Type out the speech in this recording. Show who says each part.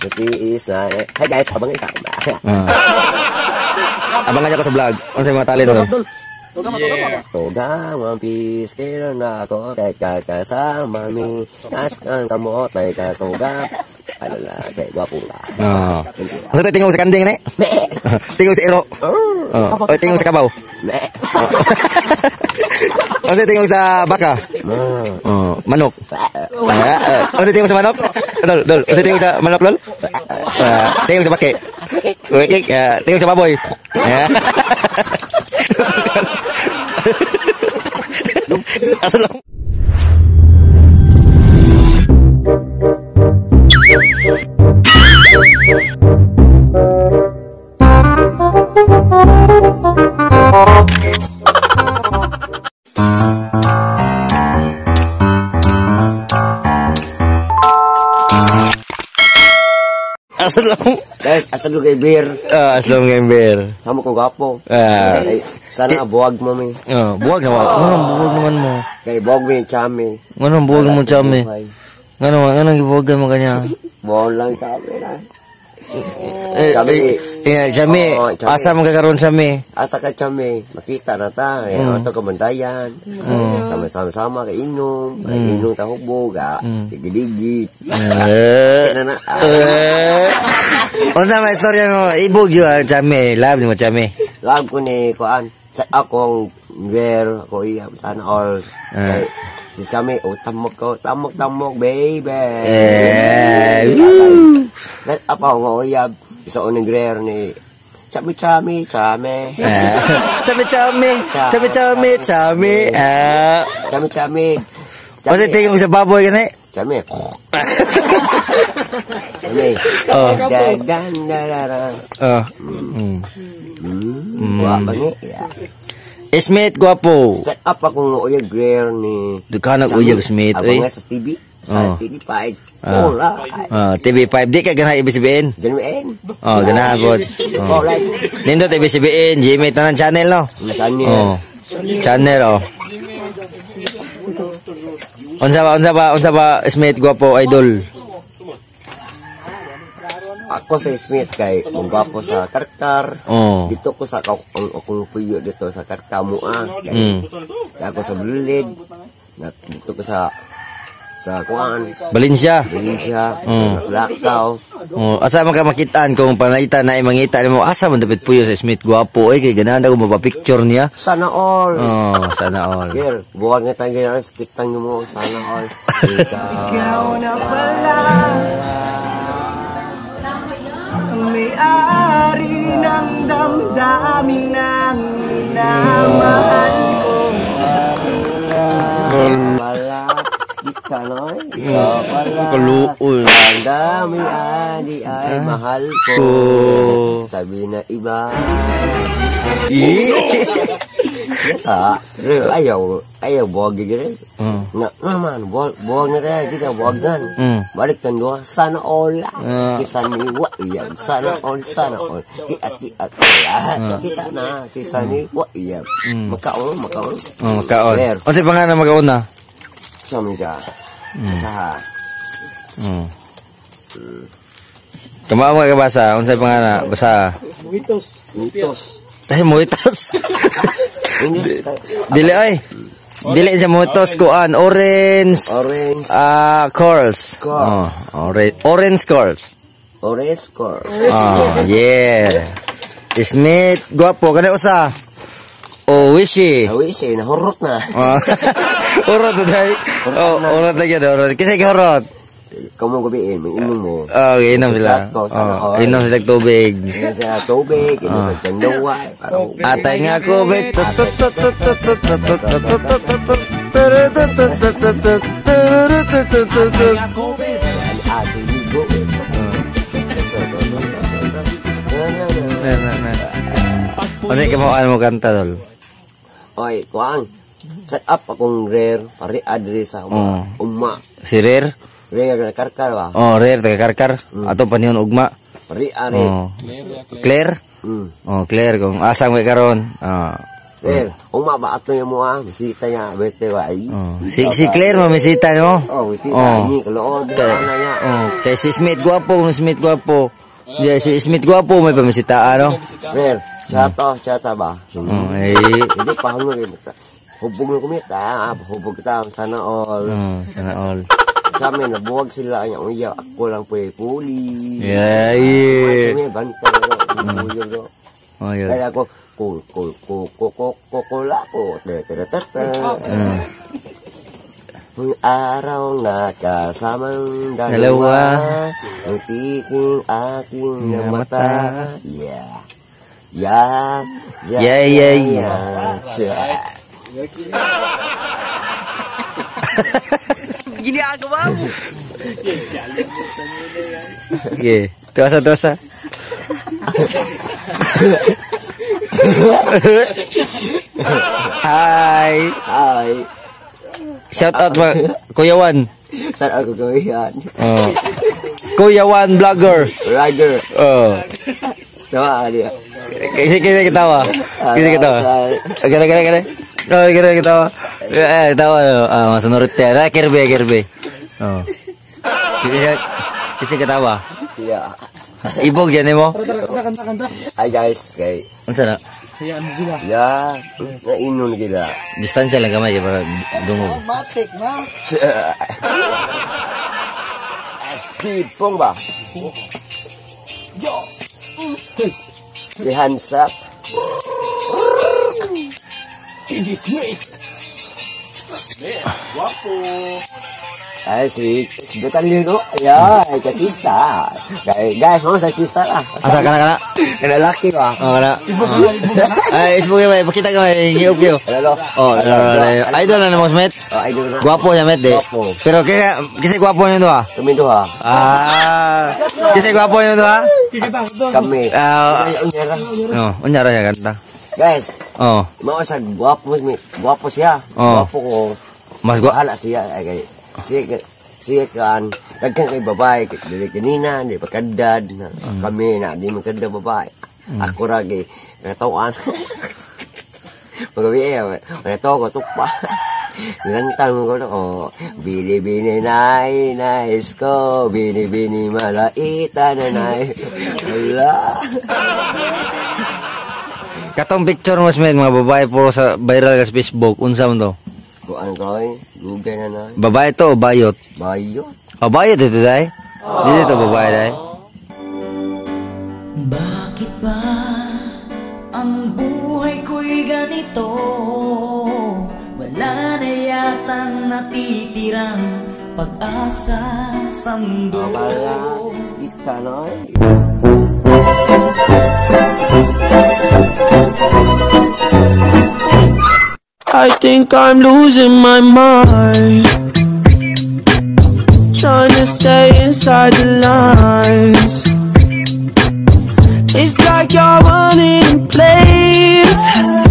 Speaker 1: Natiis na. eh. Hi guys, abang isa.
Speaker 2: Ah. Abang aja ko sa vlog. Ano sa mga talent dol?
Speaker 1: Toga, mampis kira na ako kay kakasama mi. Naskan kamot ay katoga. Alala, kay gwapo la.
Speaker 2: Ah. Ano tayo tingog sa kanding ni? tingog sa iro. Oh. O tingog sa kabaw. Tayo tingog sa baka? Oh, manok. Ah, Ano tayo tingog sa manok? Dol, dol. Tayo tingog sa manok, dol? Ah, tingog sa bake. Wait, uh, tingog sa baboy. Ah. Asal lang.
Speaker 1: Guys, asal lu.
Speaker 2: Ah, asal lang ember.
Speaker 1: Kamu ko gwapo.
Speaker 2: Ah.
Speaker 1: Ay, sana buwag mo mi.
Speaker 2: Oh, buwag na wa. Ano buwag naman mo?
Speaker 1: Kay buwag mi chami.
Speaker 2: Ano buwag mo chami? Ano ano gibuwag mo kanya?
Speaker 1: Buwag lang na.
Speaker 2: Eh, eh, chami.
Speaker 1: Oo, chami.
Speaker 2: Asa man kakaroon chami?
Speaker 1: Asa ka chami, makita na ta. Eh,
Speaker 2: Mm.
Speaker 1: Ito kabandayan. Sama-sama kay inom. Kay inom ta hubog. Ah. Gidigit.
Speaker 2: Eh. Eh. Unsa may istorya mo? Ibog yo ang chami. Love ni mo chami.
Speaker 1: Love ko ni kuan. Sa akong ver ko iya sana all.
Speaker 2: Ah.
Speaker 1: Kay, si Chami, oh, tamok ko, tamok, tamok, baby.
Speaker 2: Eh.
Speaker 1: Ko uyab, isa uning grer ni Chami, Chami, Chami.
Speaker 2: Eh. Chami chami. Chami chami chami. Ah.
Speaker 1: Chami, Chami.
Speaker 2: Kasi tingin mo sa baboy ka na eh.
Speaker 1: Chami. Chami.
Speaker 2: Oh.
Speaker 1: Dagan, dararan.
Speaker 2: Oh. Mm.
Speaker 1: Hmm. Pa ni. Ya.
Speaker 2: Smith, guwapo.
Speaker 1: Set up akong uyab grer ni
Speaker 2: Dukhanag uyag Smith.
Speaker 1: Abang nga sa TV. Sa
Speaker 2: Oh.
Speaker 1: TV5.
Speaker 2: Ah.
Speaker 1: Wala.
Speaker 2: Ah, TV5. Di ka ganahan ibisibiin.
Speaker 1: Janwin.
Speaker 2: Oh, po. Oh.
Speaker 1: Wala.
Speaker 2: Nindot ibisibiin. Jimmy, tanan channel, no?
Speaker 1: Niya?
Speaker 2: Oh. Channel, oh. Unsa ba, unsa ba, unsa ba, Smith, guwapo, idol.
Speaker 1: Ako sa Smith kay munggapo sa karkar.
Speaker 2: Oh.
Speaker 1: Dito ko sa kau- ang akong puyo dito sa karkamu ah. Kay,
Speaker 2: Mm.
Speaker 1: ako sa Bulilid. Na, dito ko sa sa kuan.
Speaker 2: Valencia.
Speaker 1: Valencia,
Speaker 2: Mm.
Speaker 1: Lakaw.
Speaker 2: Oh, asa man ka makitaan kung panaitan na imangita mo asa man dapat puyo sa Smith guwapo eh kay ganahan ako mapapicture niya.
Speaker 1: Sana all.
Speaker 2: Oh, sana all.
Speaker 1: Here, buwan nga tayo ganyan, kitang mo, sana all. Ikaw
Speaker 3: na pala Ang may-ari ng damdamin ng minamahal ko
Speaker 1: kita noy. Ikaw pala.
Speaker 2: Kaluoy.
Speaker 1: Ang dami adi ay mahal ko. Sabi na iba. Ah, ayaw, ayaw buwag gini.
Speaker 2: Mm.
Speaker 1: Na, naman, buwag, buwag na tayo, kita buwagan.
Speaker 2: Mm.
Speaker 1: Balik tan doon, sana all.
Speaker 2: Ah.
Speaker 1: Kisa ni wa iyam, sana all, sana all. Kiat, kiat, lahat. Kita na, kisa ni wa iyam. Makaon, makaon.
Speaker 2: Oh, kaon.
Speaker 1: There.
Speaker 2: Unsa pangalan magauna?
Speaker 1: Sama siya. Sa,
Speaker 2: Mm. Kamao mo ka basa, unsa pangalan? Basa.
Speaker 1: mitos.
Speaker 2: Ay moitos.
Speaker 1: English,
Speaker 2: Dili ay. Dili sa moitos kuan orange.
Speaker 1: orange,
Speaker 2: Ah, curls.
Speaker 1: Curls.
Speaker 2: Oh, orange orange curls.
Speaker 1: orange core.
Speaker 2: Oh, yeah. Smith, guwapo kana usa. Oh, wishy.
Speaker 1: Awi siya, nahurot na.
Speaker 2: Oh. Urot na dai. Oh, urot na gyud, urot. Kasi urot.
Speaker 1: Kamu gabiin, may inom mo.
Speaker 2: Oh, inom sila.
Speaker 1: Chat ko, sana
Speaker 2: Oh,
Speaker 1: all.
Speaker 2: inom sila tubig.
Speaker 1: Inom sa tubig, inom sa tandawa. Parang,
Speaker 2: Atay nga ko bet.
Speaker 1: ate ligo.
Speaker 2: Ano ka mo ano mo kanta dol?
Speaker 1: Oy, kuang. Set up akong rare, pari adre sa
Speaker 2: Oh.
Speaker 1: umma.
Speaker 2: Si Rare?
Speaker 1: Rare na karkar ba?
Speaker 2: Oh, Rare taga karkar. Ato panihon ugma.
Speaker 1: Pari are.
Speaker 2: Oh. Claire?
Speaker 1: Mm.
Speaker 2: Oh, Claire kung asang may karon. Ah.
Speaker 1: Well, umaba ato yung mga bisita niya, bete wa ay.
Speaker 2: Oh. Si si Claire mamisita no.
Speaker 1: Oh, bisita
Speaker 2: Oh.
Speaker 1: ni kalood
Speaker 2: Kay,
Speaker 1: na niya.
Speaker 2: oh, kay si Smith gwapo, si Smith gwapo. Yeah, si Smith gwapo may pamisita ano.
Speaker 1: Well, siya to, siya ta ba?
Speaker 2: Oh, ay
Speaker 1: Hindi pa hanggang kayo. Hubog na kumita, ah. hubog kita sana all.
Speaker 2: oh, sana all.
Speaker 1: Sa amin, nabuwag sila niya. Uya, ako lang po puli.
Speaker 2: Yeah, yeah.
Speaker 1: Kami, ko. Buyog ko.
Speaker 2: Oh, yun.
Speaker 1: Kaya ako, kul kul kul kul kul kul kul ako. Tetetetete.
Speaker 2: Mm.
Speaker 1: Ang araw na kasamang
Speaker 2: Dalawa.
Speaker 1: Ang tiking aking
Speaker 2: Na
Speaker 1: na mata Yeah Yeah
Speaker 2: Yeah, yeah, yeah.
Speaker 1: yeah.
Speaker 2: Yeah. Terasa terasa. Hai.
Speaker 1: Ay
Speaker 2: Shout out ma Kuya Wan.
Speaker 1: Saan ako gawin
Speaker 2: Oh. Kuya Wan vlogger.
Speaker 1: Rider
Speaker 2: Oh.
Speaker 1: Tawa dia
Speaker 2: kita ketawa. Kita ketawa. Kita kita kita. Oh, kita ketawa. Eh, ketawa. Ah, masa nurut ya. Nah, kirbe kirbe. Oh. Kita ketawa.
Speaker 1: Siya
Speaker 2: Ibog yan mo.
Speaker 1: Ay guys Kay
Speaker 2: Unsa na?
Speaker 1: Ya Nainon kita
Speaker 2: Distansya lang gamay para dungog.
Speaker 1: Sipong ba? Si Hansa Ay, si, si Batalyon, no? Ayan, kakita. Kaya, guys, mga sa kista lah.
Speaker 2: Asa kana kana?
Speaker 1: Lalaki ba?
Speaker 2: Oh, kana. Ay, isbo gamay, pakita gamay, ngiyog yo.
Speaker 1: Hello?
Speaker 2: Oh, idol na mo Smith.
Speaker 1: Oh, idol na.
Speaker 2: Guwapo siya, Met, de.
Speaker 1: Guwapo.
Speaker 2: Pero kasi guwapo yun to, ah.
Speaker 1: Kami doha.
Speaker 2: Ah, kasi yun to, ah.
Speaker 1: Kami.
Speaker 2: Ah,
Speaker 1: unyara.
Speaker 2: oh, unyara siya kanta.
Speaker 1: Guys,
Speaker 2: Oh,
Speaker 1: mga sa guwapo, guwapo siya. Sa
Speaker 2: Oh.
Speaker 1: guwapo ko.
Speaker 2: mas.
Speaker 1: Bahala siya. Ay, kay, siya, siya kan, dagkan kay babae, kay dili kanina, di pagkadad, na, kami na, di magkadad babae. Ako ragi, katawan. Magabi eh, wala to ko, tukpa. Lantang ko na, oh, bini bini nai, nais ko, bini bini malaita na nai. Wala.
Speaker 2: Katong picture mo, Smith, mga babae puro sa viral sa Facebook. Unsa mo to?
Speaker 1: Kuan ko eh, lugay na nai.
Speaker 2: Babae to o bayot?
Speaker 1: Bayo.
Speaker 2: Oh, bayot ito, day. Dito to babae, day.
Speaker 4: Bakit ba ang buhay ko'y ganito? Wala na yatang natitirang pag-asa sa mundo
Speaker 1: Bala, kita nai.
Speaker 5: I think I'm losing my mind. Trying to stay inside the lines. It's like you're running in place.